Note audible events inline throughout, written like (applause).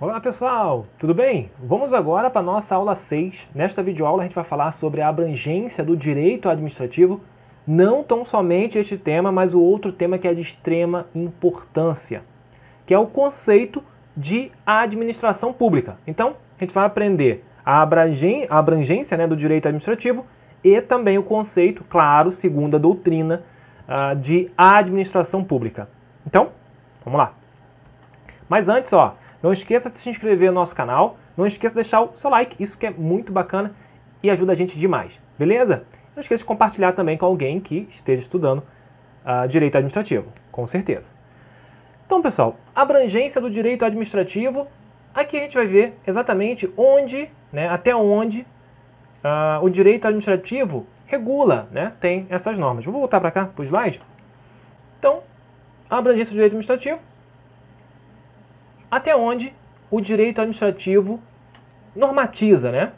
Olá pessoal, tudo bem? Vamos agora para a nossa aula 6. Nesta videoaula a gente vai falar sobre a abrangência do direito administrativo, não tão somente este tema, mas o outro tema que é de extrema importância, que é o conceito de administração pública. Então, a gente vai aprender a abrangência né, do direito administrativo e também o conceito, claro, segundo a doutrina, uh, de administração pública. Então, vamos lá. Mas antes, ó, não esqueça de se inscrever no nosso canal, não esqueça de deixar o seu like, isso que é muito bacana e ajuda a gente demais, beleza? Não esqueça de compartilhar também com alguém que esteja estudando uh, direito administrativo, com certeza. Então, pessoal, abrangência do direito administrativo, aqui a gente vai ver exatamente onde, né, até onde uh, o direito administrativo regula, né, tem essas normas. Vou voltar para cá, para o slide. Então, a abrangência do direito administrativo até onde o direito administrativo normatiza, né?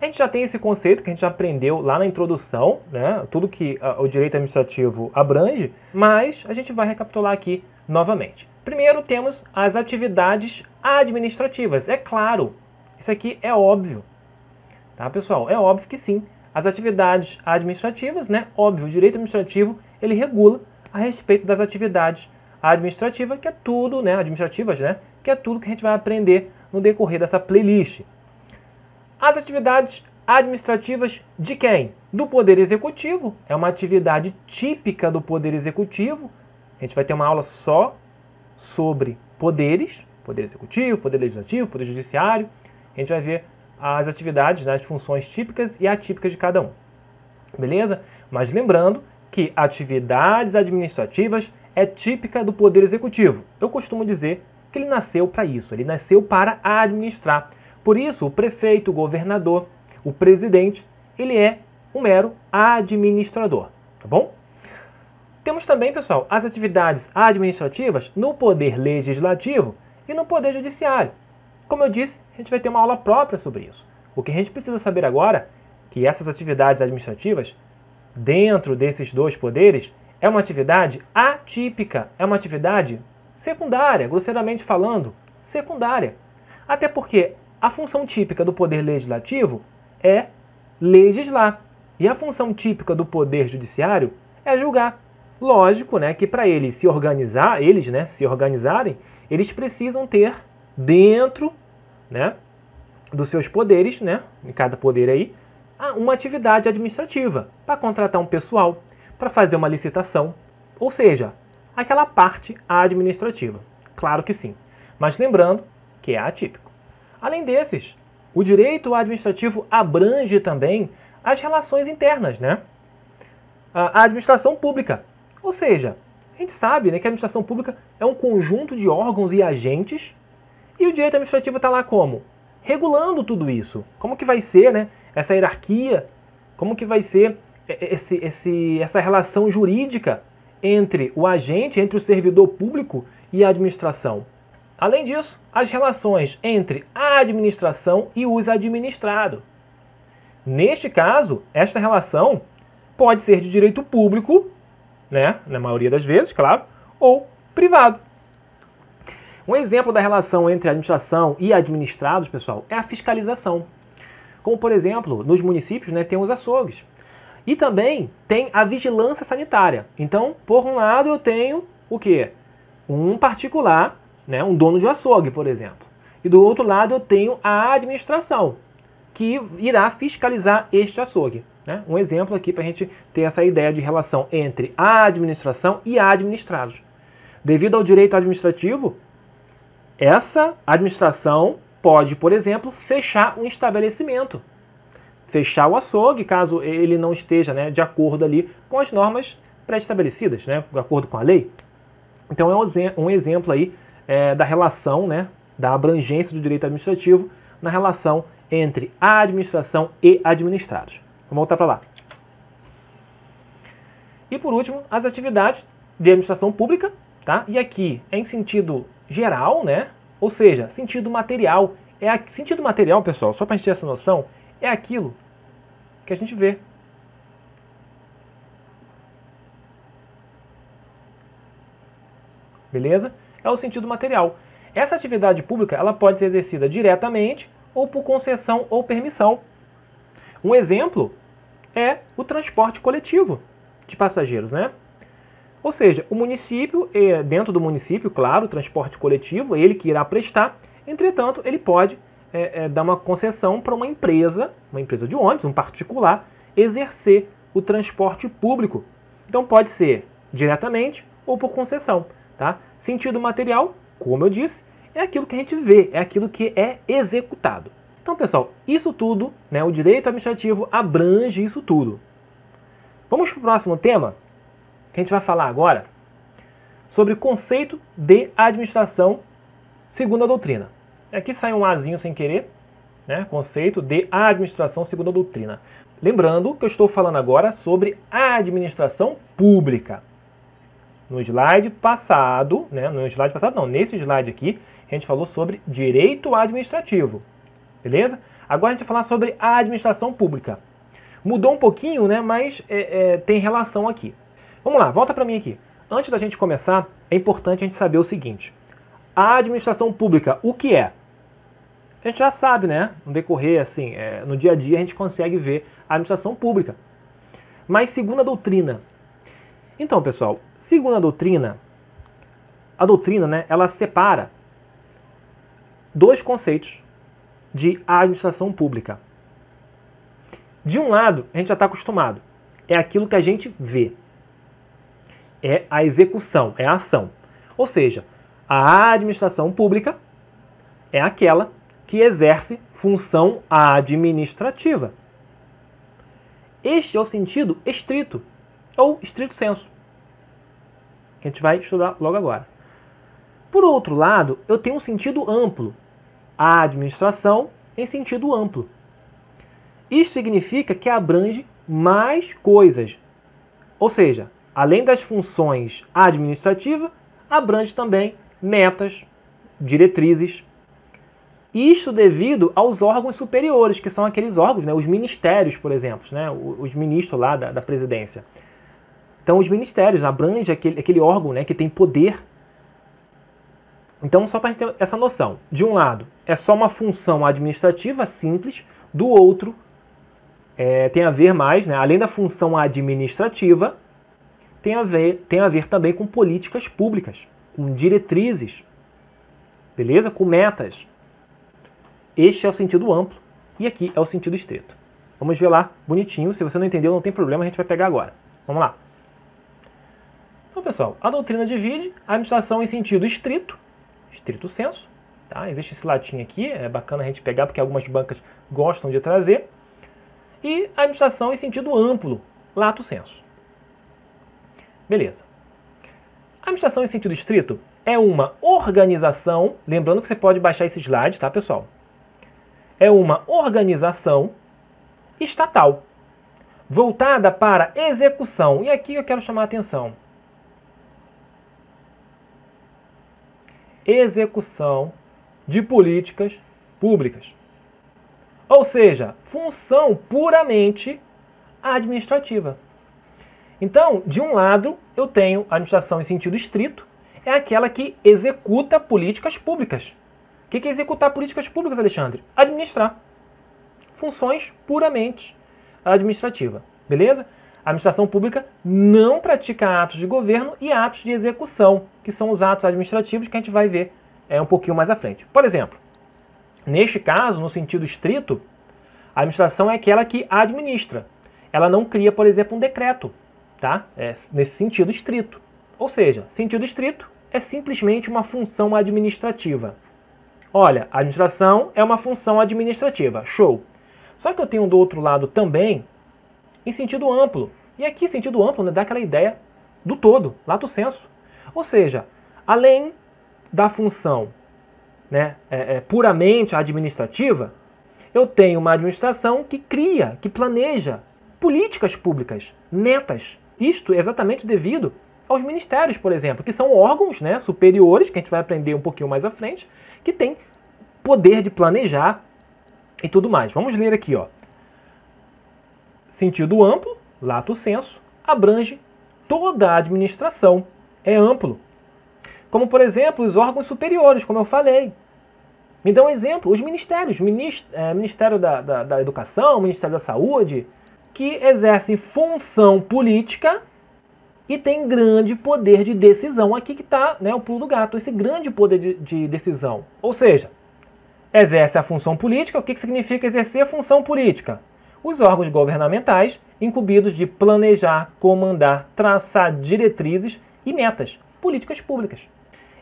A gente já tem esse conceito que a gente já aprendeu lá na introdução, né? Tudo que uh, o direito administrativo abrange, mas a gente vai recapitular aqui novamente. Primeiro temos as atividades administrativas. É claro, isso aqui é óbvio. Tá, pessoal? É óbvio que sim. As atividades administrativas, né? Óbvio, o direito administrativo, ele regula a respeito das atividades administrativas, que é tudo, né? Administrativas, né? que é tudo que a gente vai aprender no decorrer dessa playlist. As atividades administrativas de quem? Do Poder Executivo. É uma atividade típica do Poder Executivo. A gente vai ter uma aula só sobre poderes, Poder Executivo, Poder Legislativo, Poder Judiciário. A gente vai ver as atividades, né, as funções típicas e atípicas de cada um. Beleza? Mas lembrando que atividades administrativas é típica do Poder Executivo. Eu costumo dizer que ele nasceu para isso, ele nasceu para administrar. Por isso, o prefeito, o governador, o presidente, ele é um mero administrador, tá bom? Temos também, pessoal, as atividades administrativas no poder legislativo e no poder judiciário. Como eu disse, a gente vai ter uma aula própria sobre isso. O que a gente precisa saber agora é que essas atividades administrativas, dentro desses dois poderes, é uma atividade atípica, é uma atividade secundária, grosseiramente falando, secundária. Até porque a função típica do poder legislativo é legislar e a função típica do poder judiciário é julgar. Lógico, né, que para eles se organizar, eles, né, se organizarem, eles precisam ter dentro, né, dos seus poderes, né, em cada poder aí, uma atividade administrativa para contratar um pessoal, para fazer uma licitação, ou seja, aquela parte administrativa. Claro que sim, mas lembrando que é atípico. Além desses, o direito administrativo abrange também as relações internas, né? A administração pública. Ou seja, a gente sabe né, que a administração pública é um conjunto de órgãos e agentes e o direito administrativo está lá como? Regulando tudo isso. Como que vai ser né, essa hierarquia? Como que vai ser esse, esse, essa relação jurídica entre o agente, entre o servidor público e a administração. Além disso, as relações entre a administração e os administrados. Neste caso, esta relação pode ser de direito público, né, na maioria das vezes, claro, ou privado. Um exemplo da relação entre administração e administrados, pessoal, é a fiscalização. Como, por exemplo, nos municípios né, tem os açougues. E também tem a vigilância sanitária. Então, por um lado, eu tenho o quê? Um particular, né, um dono de açougue, por exemplo. E do outro lado, eu tenho a administração, que irá fiscalizar este açougue. Né? Um exemplo aqui para a gente ter essa ideia de relação entre a administração e administrados. Devido ao direito administrativo, essa administração pode, por exemplo, fechar um estabelecimento fechar o açougue, caso ele não esteja né, de acordo ali com as normas pré-estabelecidas, né, de acordo com a lei. Então é um exemplo aí é, da relação, né, da abrangência do direito administrativo na relação entre a administração e administrados. Vamos voltar para lá. E por último, as atividades de administração pública, tá? E aqui é em sentido geral, né? Ou seja, sentido material. É a, sentido material, pessoal, só para a gente ter essa noção, é aquilo que a gente vê. Beleza? É o sentido material. Essa atividade pública ela pode ser exercida diretamente ou por concessão ou permissão. Um exemplo é o transporte coletivo de passageiros, né? Ou seja, o município, dentro do município, claro, o transporte coletivo, ele que irá prestar, entretanto, ele pode é, é, dar uma concessão para uma empresa, uma empresa de ônibus, um particular, exercer o transporte público. Então pode ser diretamente ou por concessão. Tá? Sentido material, como eu disse, é aquilo que a gente vê, é aquilo que é executado. Então, pessoal, isso tudo, né, o direito administrativo abrange isso tudo. Vamos para o próximo tema, que a gente vai falar agora sobre o conceito de administração segundo a doutrina. Aqui sai um azinho sem querer, né, conceito de administração segundo a doutrina. Lembrando que eu estou falando agora sobre administração pública. No slide passado, né, no slide passado não, nesse slide aqui, a gente falou sobre direito administrativo. Beleza? Agora a gente vai falar sobre administração pública. Mudou um pouquinho, né, mas é, é, tem relação aqui. Vamos lá, volta para mim aqui. Antes da gente começar, é importante a gente saber o seguinte. A administração pública, o que é? A gente já sabe, né? No decorrer, assim, é, no dia a dia a gente consegue ver a administração pública. Mas segundo a doutrina. Então, pessoal, segundo a doutrina, a doutrina, né, ela separa dois conceitos de administração pública. De um lado, a gente já está acostumado. É aquilo que a gente vê. É a execução, é a ação. Ou seja, a administração pública é aquela que exerce função administrativa. Este é o sentido estrito, ou estrito senso, que a gente vai estudar logo agora. Por outro lado, eu tenho um sentido amplo, a administração em sentido amplo. Isso significa que abrange mais coisas. Ou seja, além das funções administrativas, abrange também metas, diretrizes. Isso devido aos órgãos superiores, que são aqueles órgãos, né, os ministérios, por exemplo, né, os ministros lá da, da presidência. Então, os ministérios abrange aquele, aquele órgão né, que tem poder então, só para a gente ter essa noção. De um lado, é só uma função administrativa simples, do outro, é, tem a ver mais, né, além da função administrativa, tem a, ver, tem a ver também com políticas públicas, com diretrizes, beleza? Com metas. Este é o sentido amplo e aqui é o sentido estreito. Vamos ver lá, bonitinho. Se você não entendeu, não tem problema, a gente vai pegar agora. Vamos lá. Então, pessoal, a doutrina divide a administração em sentido estrito estrito senso. Tá? Existe esse latim aqui, é bacana a gente pegar porque algumas bancas gostam de trazer. E a administração em sentido amplo, lato senso. Beleza. A administração em sentido estrito é uma organização, lembrando que você pode baixar esse slide, tá, pessoal? É uma organização estatal voltada para execução. E aqui eu quero chamar a atenção. execução de políticas públicas. Ou seja, função puramente administrativa. Então, de um lado, eu tenho a administração em sentido estrito, é aquela que executa políticas públicas. O que é executar políticas públicas, Alexandre? Administrar. Funções puramente administrativas. Beleza? A administração pública não pratica atos de governo e atos de execução, que são os atos administrativos que a gente vai ver é, um pouquinho mais à frente. Por exemplo, neste caso, no sentido estrito, a administração é aquela que administra. Ela não cria, por exemplo, um decreto, tá? É, nesse sentido estrito. Ou seja, sentido estrito é simplesmente uma função administrativa. Olha, administração é uma função administrativa. Show! Só que eu tenho do outro lado também em sentido amplo. E aqui, sentido amplo, né, dá aquela ideia do todo, lato senso. Ou seja, além da função né, é, é, puramente administrativa, eu tenho uma administração que cria, que planeja políticas públicas, metas. Isto exatamente devido aos ministérios, por exemplo, que são órgãos né, superiores, que a gente vai aprender um pouquinho mais à frente, que têm poder de planejar e tudo mais. Vamos ler aqui, ó. Sentido amplo, lato senso, abrange toda a administração. É amplo. como por exemplo os órgãos superiores, como eu falei. Me dá um exemplo, os ministérios, é, Ministério da, da, da Educação, Ministério da Saúde, que exercem função política e tem grande poder de decisão. Aqui que está né, o pulo do gato, esse grande poder de, de, decisão. Ou seja, exerce a função política. O que, que significa exercer a função política? Os órgãos governamentais incumbidos de planejar, comandar, traçar diretrizes e metas, políticas públicas.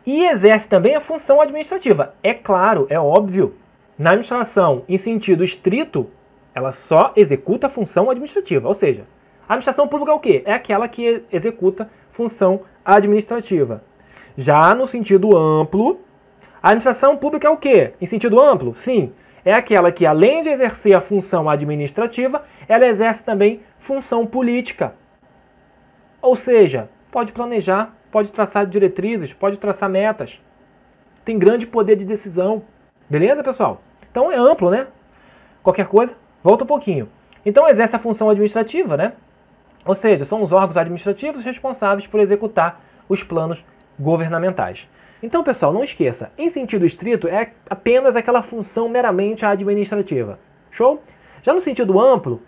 E exerce também a função administrativa. É claro, é óbvio. Na administração, em sentido estrito, ela só executa a função administrativa, ou seja, a administração pública é o quê? É aquela que executa função administrativa. Já no sentido amplo, a administração pública é o quê? Em sentido amplo, sim, é aquela que, além de exercer a função administrativa, ela exerce também função política. Ou seja, pode planejar, pode traçar diretrizes, pode traçar metas. Tem grande poder de decisão. Beleza, pessoal? Então é amplo, né? Qualquer coisa, volta um pouquinho. Então exerce a função administrativa, né? Ou seja, são os órgãos administrativos responsáveis por executar os planos governamentais. Então, pessoal, não esqueça, em sentido estrito é apenas aquela função meramente administrativa. Show? Já no sentido amplo,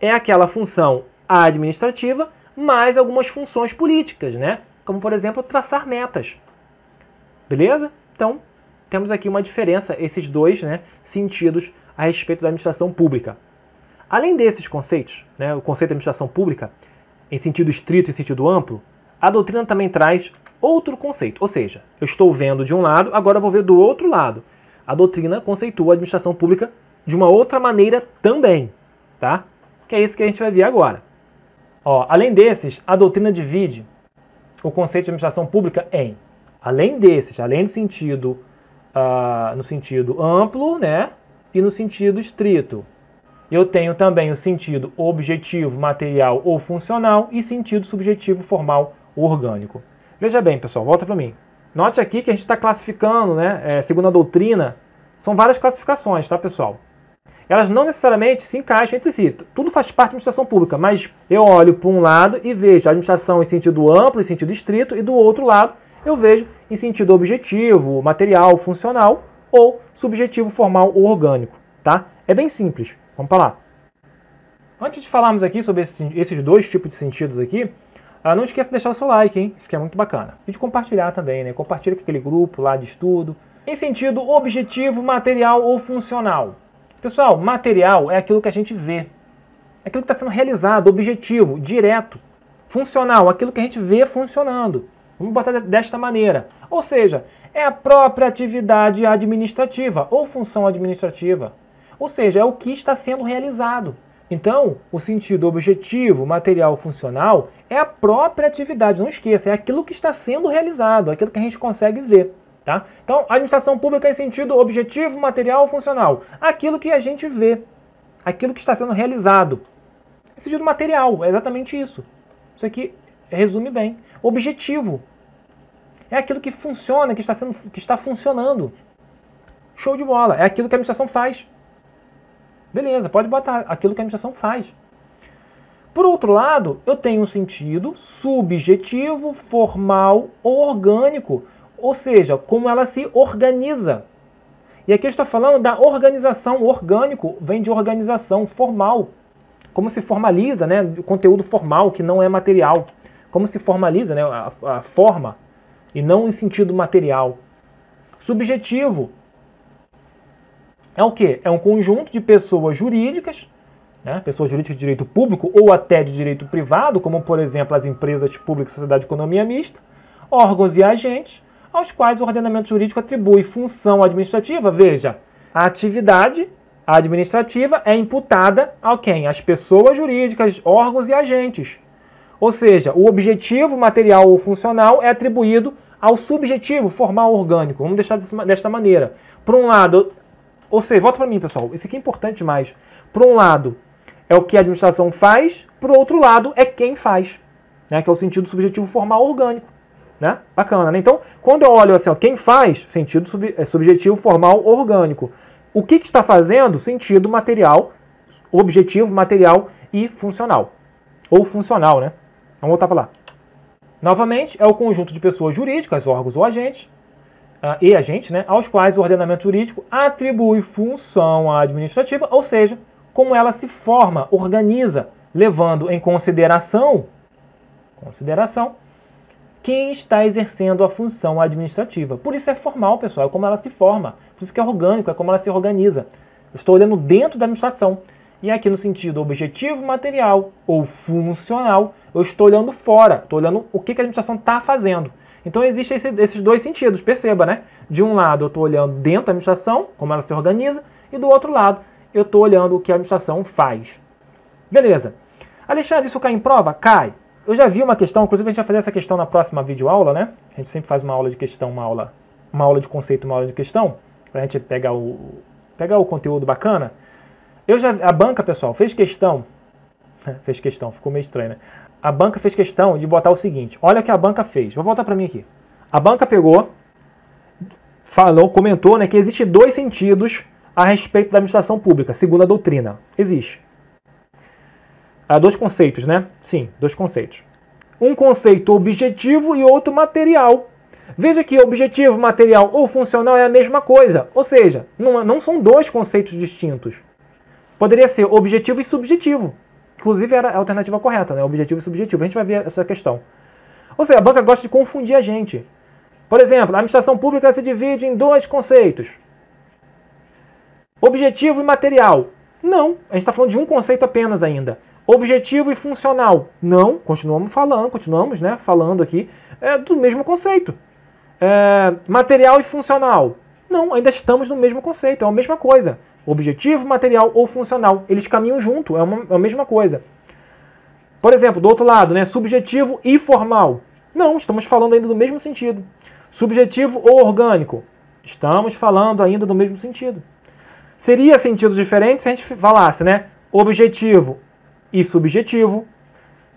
é aquela função administrativa mais algumas funções políticas, né? Como, por exemplo, traçar metas. Beleza? Então, temos aqui uma diferença, esses dois né, sentidos a respeito da administração pública. Além desses conceitos, né, o conceito de administração pública, em sentido estrito e sentido amplo, a doutrina também traz outro conceito. Ou seja, eu estou vendo de um lado, agora vou ver do outro lado. A doutrina conceitua a administração pública de uma outra maneira também, tá? Que é isso que a gente vai ver agora. Ó, além desses, a doutrina divide o conceito de administração pública em, além desses, além do sentido, uh, no sentido amplo, né, e no sentido estrito. Eu tenho também o sentido objetivo, material ou funcional e sentido subjetivo, formal ou orgânico. Veja bem, pessoal, volta para mim. Note aqui que a gente está classificando, né, é, segundo a doutrina, são várias classificações, tá, pessoal? Elas não necessariamente se encaixam entre si. Tudo faz parte da administração pública, mas eu olho para um lado e vejo a administração em sentido amplo, em sentido estrito, e do outro lado eu vejo em sentido objetivo, material, funcional ou subjetivo, formal ou orgânico, tá? É bem simples. Vamos para lá. Antes de falarmos aqui sobre esses dois tipos de sentidos aqui, ah, não esqueça de deixar o seu like, hein? Isso que é muito bacana. E de compartilhar também, né? Compartilha com aquele grupo lá de estudo. Em sentido objetivo, material ou funcional. Pessoal, material é aquilo que a gente vê. É aquilo que está sendo realizado, objetivo, direto. Funcional, aquilo que a gente vê funcionando. Vamos botar desta maneira. Ou seja, é a própria atividade administrativa ou função administrativa. Ou seja, é o que está sendo realizado. Então, o sentido objetivo, material, funcional é a própria atividade. Não esqueça, é aquilo que está sendo realizado, aquilo que a gente consegue ver. Tá? Então, administração pública em sentido objetivo, material, funcional. Aquilo que a gente vê, aquilo que está sendo realizado. Em sentido material, é exatamente isso. Isso aqui resume bem. Objetivo é aquilo que funciona, que está, sendo, que está funcionando. Show de bola. É aquilo que a administração faz. Beleza, pode botar aquilo que a administração faz. Por outro lado, eu tenho um sentido subjetivo, formal ou orgânico, ou seja, como ela se organiza. E aqui eu estou falando da organização orgânico, vem de organização formal. Como se formaliza, né, o conteúdo formal que não é material. Como se formaliza, né, a, a forma e não em sentido material. Subjetivo é o que? É um conjunto de pessoas jurídicas, né, pessoas jurídicas de direito público ou até de direito privado, como por exemplo as empresas públicas sociedade de economia mista, órgãos e agentes, aos quais o ordenamento jurídico atribui função administrativa. Veja, a atividade administrativa é imputada a quem? As pessoas jurídicas, órgãos e agentes. Ou seja, o objetivo material ou funcional é atribuído ao subjetivo formal orgânico. Vamos deixar desta maneira. Por um lado, ou seja, volta para mim, pessoal. Isso aqui é importante demais. Por um lado, é o que a administração faz, por outro lado, é quem faz, né? que é o sentido subjetivo formal orgânico. Né? Bacana, né? Então, quando eu olho assim, ó, quem faz, sentido sub, é subjetivo formal orgânico. O que, que está fazendo? Sentido material, objetivo, material e funcional. Ou funcional, né? Vamos voltar para lá. Novamente, é o conjunto de pessoas jurídicas, órgãos ou agentes, e agentes, né, aos quais o ordenamento jurídico atribui função administrativa, ou seja, como ela se forma, organiza, levando em consideração, consideração quem está exercendo a função administrativa. Por isso é formal, pessoal, é como ela se forma. Por isso que é orgânico, é como ela se organiza. Eu estou olhando dentro da administração. E aqui no sentido objetivo, material ou funcional, eu estou olhando fora, estou olhando o que a administração está fazendo. Então existem esse, esses dois sentidos, perceba, né? De um lado eu estou olhando dentro da administração, como ela se organiza, e do outro lado eu estou olhando o que a administração faz. Beleza. Alexandre, isso cai em prova? Cai. Eu já vi uma questão, inclusive a gente vai fazer essa questão na próxima videoaula, né? A gente sempre faz uma aula de questão, uma aula, uma aula de conceito, uma aula de questão, para a gente pegar o, pegar o conteúdo bacana. Eu já, a banca, pessoal, fez questão, (laughs) fez questão, ficou meio estranho, né? A banca fez questão de botar o seguinte, olha o que a banca fez, vou voltar para mim aqui. A banca pegou, falou, comentou, né, que existe dois sentidos a respeito da administração pública, segundo a doutrina. Existe. Há dois conceitos, né? Sim, dois conceitos. Um conceito objetivo e outro material. Veja que objetivo, material ou funcional é a mesma coisa, ou seja, não, não são dois conceitos distintos. Poderia ser objetivo e subjetivo. Inclusive era a alternativa correta, né? Objetivo e subjetivo. A gente vai ver essa questão. Ou seja, a banca gosta de confundir a gente. Por exemplo, a administração pública se divide em dois conceitos: objetivo e material. Não, a gente está falando de um conceito apenas ainda. Objetivo e funcional. Não, continuamos falando, continuamos né, falando aqui é, do mesmo conceito. É, material e funcional. Não, ainda estamos no mesmo conceito, é a mesma coisa. Objetivo, material ou funcional. Eles caminham junto, é, uma, é a mesma coisa. Por exemplo, do outro lado, né, subjetivo e formal. Não, estamos falando ainda do mesmo sentido. Subjetivo ou orgânico. Estamos falando ainda do mesmo sentido. Seria sentido diferente se a gente falasse, né? Objetivo e subjetivo,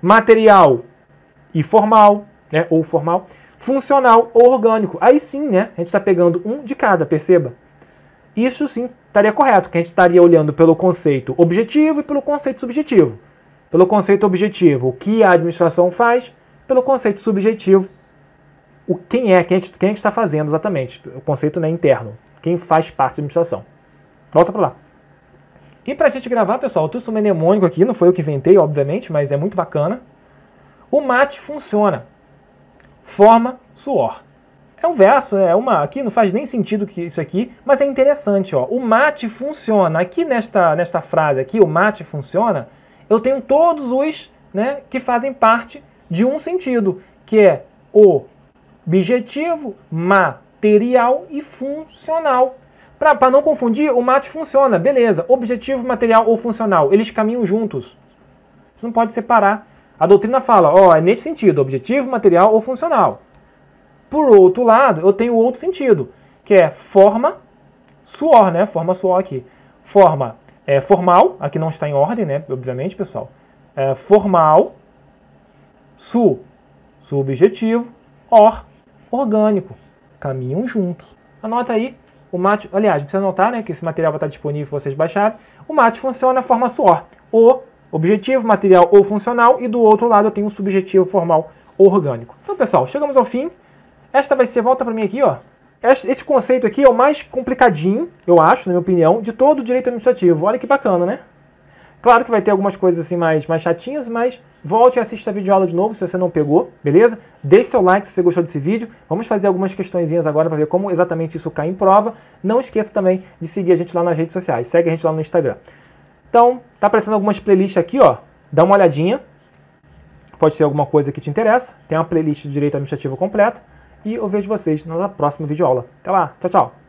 material e formal, né? Ou formal, funcional ou orgânico. Aí sim, né? A gente está pegando um de cada, perceba. Isso sim estaria correto, que a gente estaria olhando pelo conceito objetivo e pelo conceito subjetivo. Pelo conceito objetivo, o que a administração faz, pelo conceito subjetivo, o quem é, quem, é quem é está fazendo exatamente, o conceito né, interno, quem faz parte da administração. Volta para lá. E para a gente gravar, pessoal, o texto mnemônico aqui, não foi eu que inventei, obviamente, mas é muito bacana. O mate funciona. Forma suor. É um verso, é uma. Aqui não faz nem sentido que isso aqui, mas é interessante, ó. O mate funciona. Aqui nesta, nesta frase aqui, o mate funciona, eu tenho todos os né, que fazem parte de um sentido, que é o objetivo, material e funcional. Para não confundir, o mate funciona, beleza. Objetivo, material ou funcional, eles caminham juntos. Você não pode separar. A doutrina fala, ó, é nesse sentido, objetivo, material ou funcional. Por outro lado, eu tenho outro sentido, que é forma, suor, né? Forma suor aqui. Forma é, formal, aqui não está em ordem, né? Obviamente, pessoal. É, formal, su, subjetivo, or, orgânico. Caminham juntos. Anota aí. O mate, aliás, precisa anotar, né, que esse material vai estar disponível para vocês baixarem. O mate funciona forma suor. O objetivo, material ou funcional, e do outro lado eu tenho o subjetivo formal orgânico. Então, pessoal, chegamos ao fim. Esta vai ser, volta para mim aqui, ó. Esse conceito aqui é o mais complicadinho, eu acho, na minha opinião, de todo o direito administrativo. Olha que bacana, né? Claro que vai ter algumas coisas assim mais, mais chatinhas, mas volte e assista a videoaula de novo se você não pegou, beleza? Deixe seu like se você gostou desse vídeo. Vamos fazer algumas questõezinhas agora para ver como exatamente isso cai em prova. Não esqueça também de seguir a gente lá nas redes sociais. Segue a gente lá no Instagram. Então, tá aparecendo algumas playlists aqui, ó. Dá uma olhadinha. Pode ser alguma coisa que te interessa. Tem uma playlist de direito administrativo completa. E eu vejo vocês na próxima videoaula. Até lá, tchau, tchau!